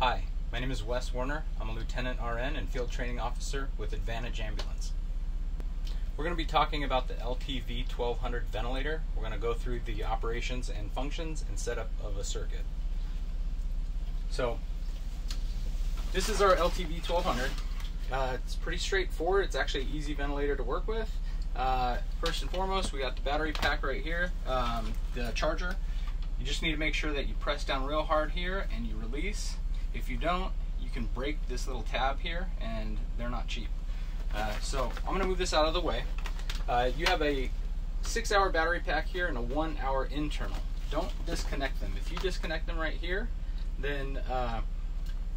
Hi, my name is Wes Warner. I'm a Lieutenant RN and Field Training Officer with Advantage Ambulance. We're going to be talking about the LTV 1200 ventilator. We're going to go through the operations and functions and setup of a circuit. So, this is our LTV 1200. Uh, it's pretty straightforward. It's actually an easy ventilator to work with. Uh, first and foremost, we got the battery pack right here, um, the charger. You just need to make sure that you press down real hard here and you release. If you don't, you can break this little tab here and they're not cheap. Uh, so I'm gonna move this out of the way. Uh, you have a six hour battery pack here and a one hour internal. Don't disconnect them. If you disconnect them right here, then uh,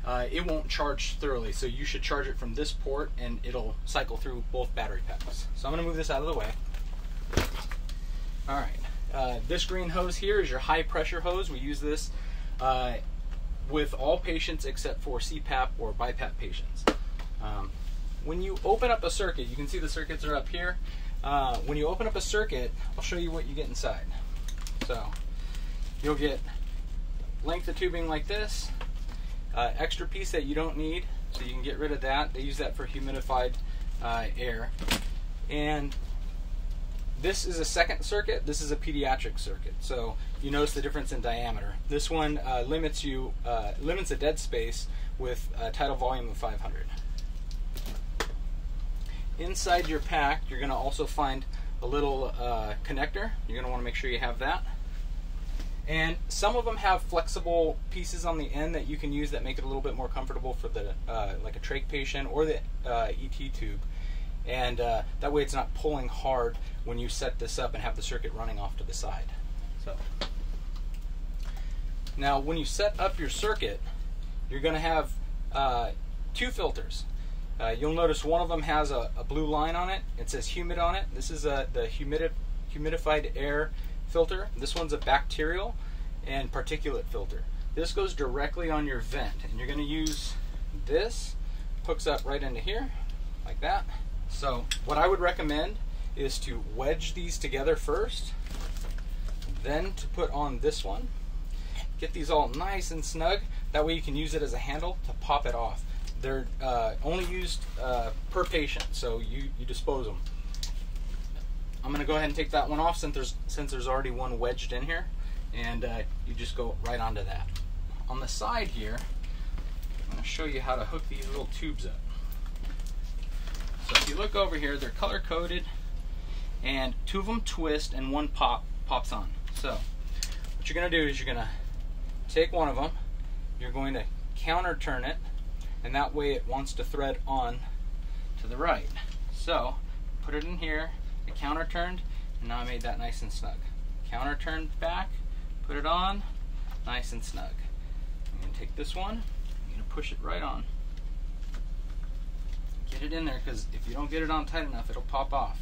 uh, it won't charge thoroughly. So you should charge it from this port and it'll cycle through both battery packs. So I'm gonna move this out of the way. All right, uh, this green hose here is your high pressure hose. We use this uh, with all patients except for CPAP or BiPAP patients. Um, when you open up a circuit, you can see the circuits are up here. Uh, when you open up a circuit, I'll show you what you get inside. So you'll get length of tubing like this, uh, extra piece that you don't need, so you can get rid of that. They use that for humidified uh, air. And this is a second circuit. This is a pediatric circuit. So you notice the difference in diameter. This one uh, limits you uh, limits the dead space with a tidal volume of 500. Inside your pack, you're going to also find a little uh, connector. You're going to want to make sure you have that. And some of them have flexible pieces on the end that you can use that make it a little bit more comfortable for the uh, like a trach patient or the uh, ET tube. And uh, that way it's not pulling hard when you set this up and have the circuit running off to the side. So now when you set up your circuit, you're going to have uh, two filters. Uh, you'll notice one of them has a, a, blue line on it. It says humid on it. This is a, the humidi humidified air filter. This one's a bacterial and particulate filter. This goes directly on your vent, and you're going to use this, hooks up right into here, like that. So what I would recommend is to wedge these together first, then to put on this one. Get these all nice and snug. That way you can use it as a handle to pop it off. They're uh, only used uh, per patient, so you, you dispose them. I'm going to go ahead and take that one off since there's, since there's already one wedged in here, and uh, you just go right onto that. On the side here, I'm going to show you how to hook these little tubes up. So if you look over here, they're color coded, and two of them twist and one pop pops on. So what you're going to do is you're going to take one of them, you're going to counter turn it, and that way it wants to thread on to the right. So put it in here, I counter turned, and now I made that nice and snug. Counter turned back, put it on, nice and snug. I'm gonna take this one, I'm gonna push it right on. Get it in there, because if you don't get it on tight enough, it'll pop off.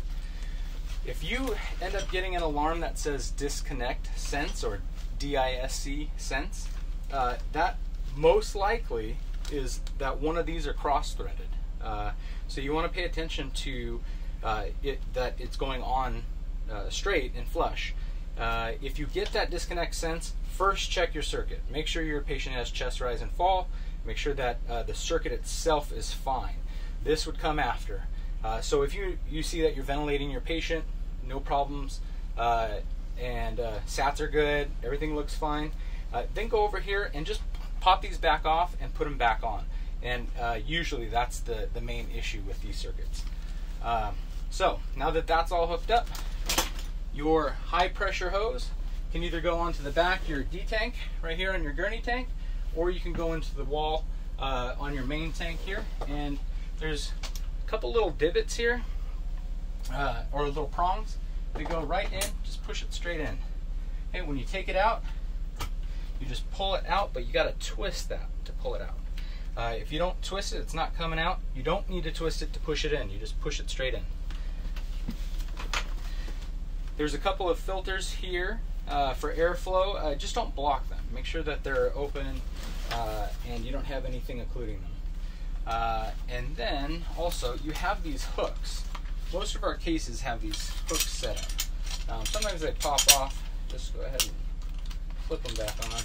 If you end up getting an alarm that says disconnect sense or DISC sense, uh, that most likely is that one of these are cross-threaded. Uh, so you want to pay attention to uh, it, that it's going on uh, straight and flush. Uh, if you get that disconnect sense, first check your circuit. Make sure your patient has chest rise and fall. Make sure that uh, the circuit itself is fine. This would come after. Uh, so if you, you see that you're ventilating your patient, no problems, and SATs are good, everything looks fine, then go over here and just pop these back off and put them back on. And uh, usually that's the, the main issue with these circuits. Um, so now that that's all hooked up, your high pressure hose can either go onto the back your D tank right here on your gurney tank, or you can go into the wall uh, on your main tank here. And there's a couple little divots here, uh, or little prongs. They go right in, just push it straight in. Okay, when you take it out, you just pull it out, but you got to twist that to pull it out. Uh, if you don't twist it, it's not coming out. You don't need to twist it to push it in. You just push it straight in. There's a couple of filters here uh, for airflow. Uh, just don't block them. Make sure that they're open uh, and you don't have anything occluding them. Uh, and then also you have these hooks. Most of our cases have these hooks set up. Um, sometimes they pop off. Just go ahead and flip them back on.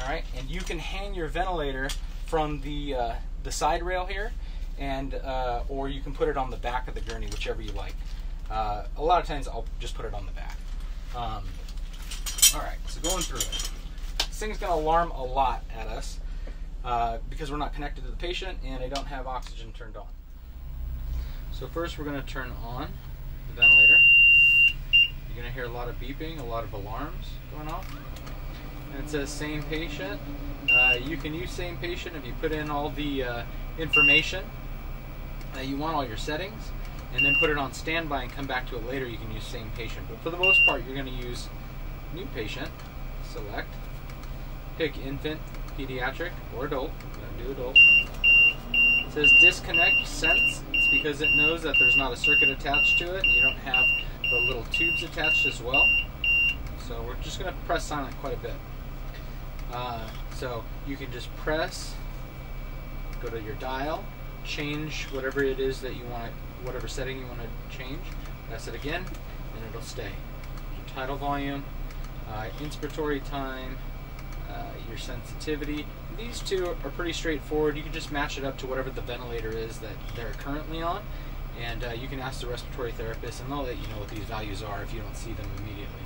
All right, and you can hang your ventilator from the uh, the side rail here, and uh, or you can put it on the back of the gurney, whichever you like. Uh, a lot of times I'll just put it on the back. Um, all right, so going through it. This thing's to alarm a lot at us uh, because we're not connected to the patient and I don't have oxygen turned on. So first we're going to turn on the ventilator. You're going to hear a lot of beeping, a lot of alarms going off. And it says same patient. Uh, you can use same patient if you put in all the uh, information that you want, all your settings, and then put it on standby and come back to it later. You can use same patient. But for the most part, you're going to use new patient. Select. Pick infant, pediatric, or adult. I'm do adult. It says disconnect sense. It's because it knows that there's not a circuit attached to it and you don't have the little tubes attached as well. So we're just going to press silent quite a bit. Uh, so you can just press, go to your dial, change whatever it is that you want, whatever setting you want to change. Press it again, and it'll stay. Tidal volume, uh, inspiratory time, your sensitivity. These two are pretty straightforward. You can just match it up to whatever the ventilator is that they're currently on, and uh, you can ask the respiratory therapist, and they'll let you know what these values are if you don't see them immediately.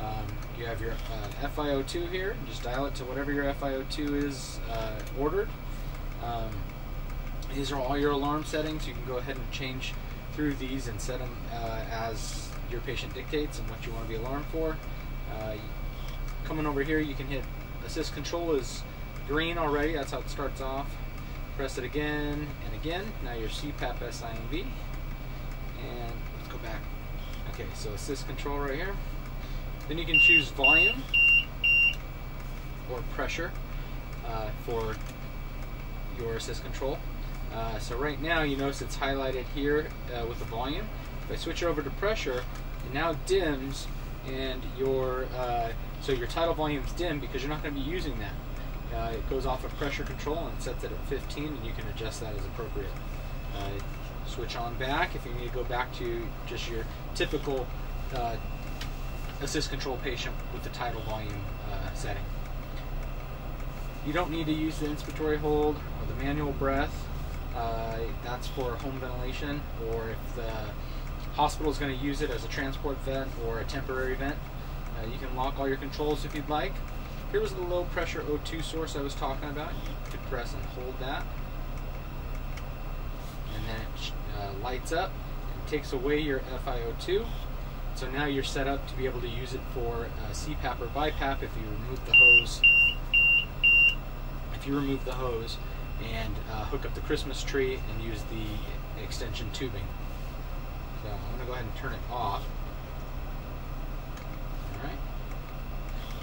Um, you have your uh, FiO2 here. Just dial it to whatever your FiO2 is uh, ordered. Um, these are all your alarm settings. You can go ahead and change through these and set them uh, as your patient dictates and what you want to be alarmed for. Uh, coming over here, you can hit assist control is green already. That's how it starts off. Press it again and again. Now your CPAP SIMV. And let's go back. Okay, so assist control right here. Then you can choose volume or pressure uh, for your assist control. Uh, so right now you notice it's highlighted here uh, with the volume. If I switch over to pressure, it now dims and your uh, so your tidal volume is dim because you're not going to be using that. Uh, it goes off of pressure control and sets it at 15 and you can adjust that as appropriate. Uh, switch on back if you need to go back to just your typical assist control patient with the tidal volume uh, setting. You don't need to use the inspiratory hold or the manual breath. Uh, that's for home ventilation, or if the hospital is going to use it as a transport vent or a temporary vent. Uh, you can lock all your controls if you'd like. Here was the low pressure O2 source I was talking about. You could press and hold that. And then it uh, lights up and takes away your FiO2. So now you're set up to be able to use it for uh, CPAP or BiPAP if you remove the hose. If you remove the hose and uh, hook up the Christmas tree and use the extension tubing. I'm going to go ahead and turn it off. Alright.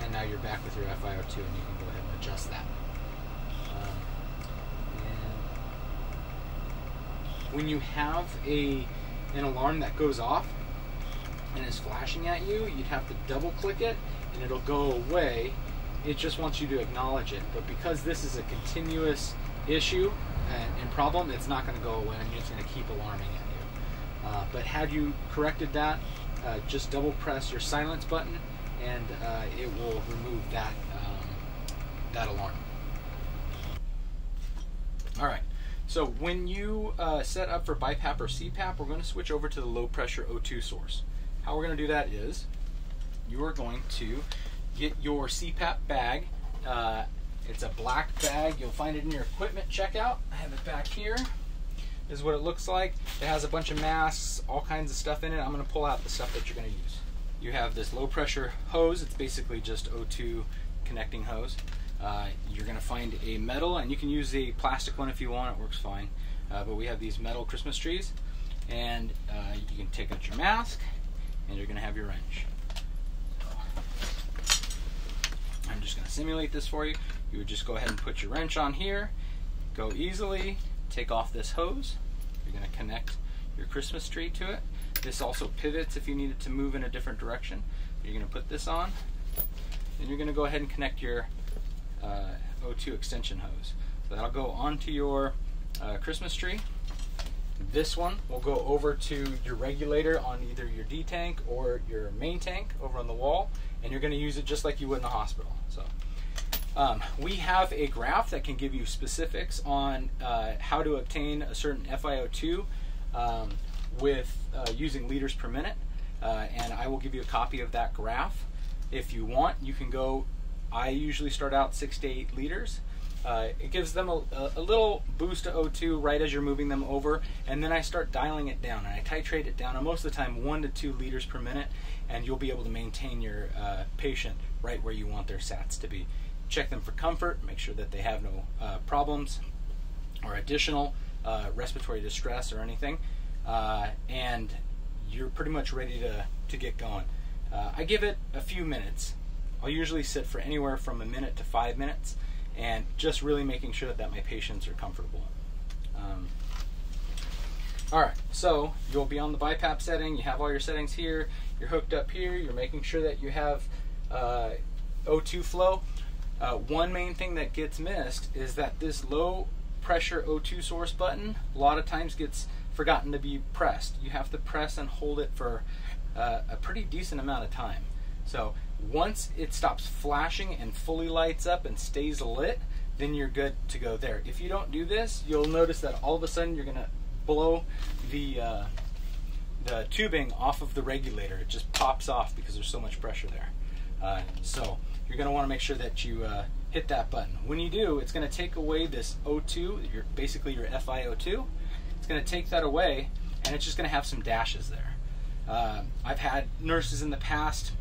And now you're back with your FiO2 and you can go ahead and adjust that. Um, when you have a an alarm that goes off, and is flashing at you, you'd have to double click it and it'll go away. It just wants you to acknowledge it. But because this is a continuous issue and, and problem, it's not going to go away and it's going to keep alarming you. Uh, but had you corrected that, uh, just double press your silence button and uh, it will remove that, um, that alarm. All right. So when you uh, set up for BiPAP or CPAP, we're going to switch over to the low pressure O2 source. How we're going to do that is you are going to get your CPAP bag. Uh, it's a black bag. You'll find it in your equipment checkout. I have it back here. Is what it looks like. It has a bunch of masks, all kinds of stuff in it. I'm going to pull out the stuff that you're going to use. You have this low pressure hose. It's basically just O2 connecting hose. Uh, you're going to find a metal, and you can use the plastic one if you want. It works fine. Uh, but we have these metal Christmas trees, and uh, you can take out your mask and you're going to have your wrench. I'm just going to simulate this for you. You would just go ahead and put your wrench on here, go easily, take off this hose. You're going to connect your Christmas tree to it. This also pivots if you need it to move in a different direction. You're going to put this on, and you're going to go ahead and connect your uh, O2 extension hose. So that'll go onto your uh, Christmas tree. This one will go over to your regulator on either your D tank or your main tank over on the wall, and you're going to use it just like you would in the hospital. So Um, we have a graph that can give you specifics on uh, how to obtain a certain FiO2 um, with uh, using liters per minute, uh, and I will give you a copy of that graph. If you want, you can go. I usually start out six to eight liters. Uh, it gives them a, a, little boost to O2 right as you're moving them over, and then I start dialing it down and I titrate it down. And most of the time, one to two liters per minute, and you'll be able to maintain your uh, patient right where you want their SATs to be. Check them for comfort, make sure that they have no uh, problems or additional uh, respiratory distress or anything, uh, and you're pretty much ready to, to get going. Uh, I give it a few minutes. I'll usually sit for anywhere from a minute to five minutes and just really making sure that my patients are comfortable. Um, all right, so you'll be on the BiPAP setting. You have all your settings here. You're hooked up here. You're making sure that you have uh, O2 flow. Uh, one main thing that gets missed is that this low pressure O2 source button a lot of times gets forgotten to be pressed. You have to press and hold it for uh, a pretty decent amount of time. So once it stops flashing and fully lights up and stays lit, then you're good to go there. If you don't do this, you'll notice that all of a sudden you're gonna blow the uh, the tubing off of the regulator. It just pops off because there's so much pressure there. Uh, so you're gonna wanna make sure that you uh, hit that button. When you do, it's gonna take away this O2, your, basically your FiO2. It's gonna take that away and it's just gonna have some dashes there. Uh, I've had nurses in the past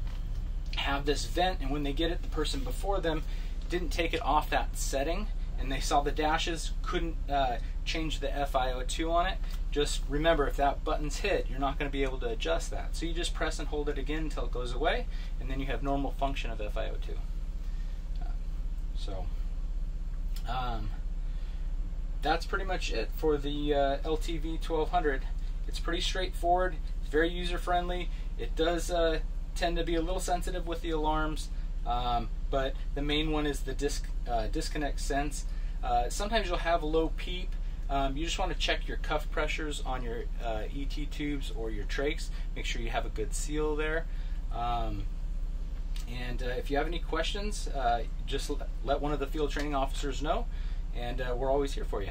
have this vent, and when they get it, the person before them didn't take it off that setting, and they saw the dashes, couldn't uh, change the FiO2 on it. Just remember, if that button's hit, you're not going to be able to adjust that. So you just press and hold it again until it goes away, and then you have normal function of FiO2. Uh, so um, that's pretty much it for the uh, LTV 1200. It's pretty straightforward. It's very user friendly. It does uh, tend to be a little sensitive with the alarms, um, but the main one is the disc, uh, disconnect sense. Uh, sometimes you'll have a low PEEP. Um, you just want to check your cuff pressures on your uh, ET tubes or your trachs. Make sure you have a good seal there. Um, and uh, if you have any questions, uh, just let one of the field training officers know, and uh, we're always here for you.